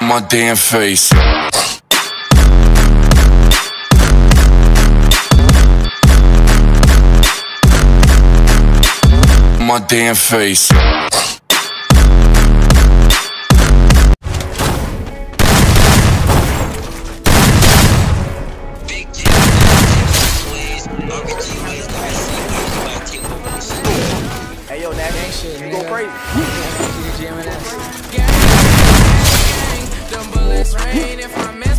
my damn face. My damn face. Hey yo, Nat, you go crazy bullets rain if I miss.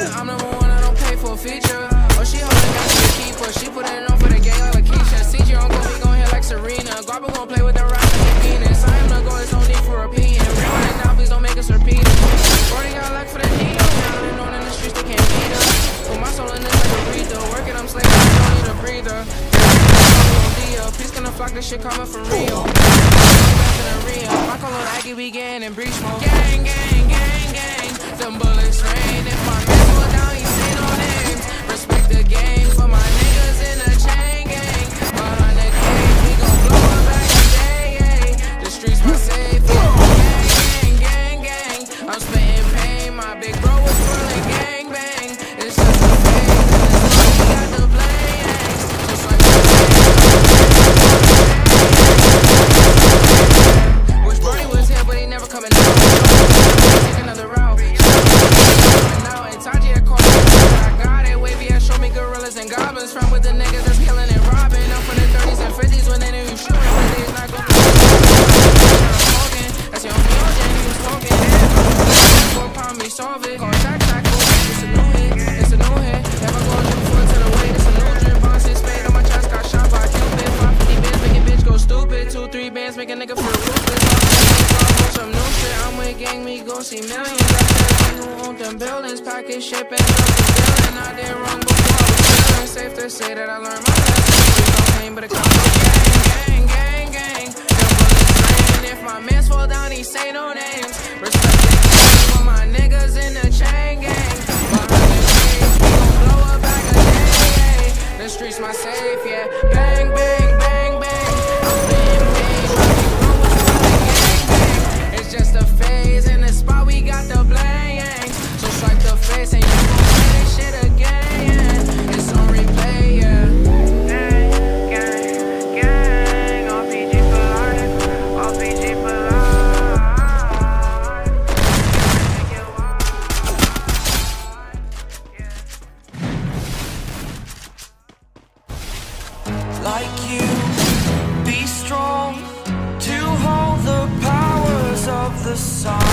I'm number one, I don't pay for a feature. Oh, she holding got to keep her. She put it on for the gang like a Lakeisha. CG on go, we gon' hit like Serena. Garba gon' play with the rock like Venus. I am the goal, it's no need for repeating. Rewind it now, please don't make us repeat it. Brody got luck for the knee. Down and on in the streets, they can't beat her. Put my soul in this like a breather. Working, I'm slaving, I don't need a breather. Please gonna flock this shit coming from real. I'm from Rio, my color Aggie, we getting in breach mode. Gang, gang. gon' see millions up there. Who own them buildings? Pocket shipping up the building. I did wrong before. I was safe to say that I learned my lesson. She gon' clean, but it comes with gang, gang, gang, gang. Them bullets rain. If my mans fall down, he say no names. Respect it. my niggas in the song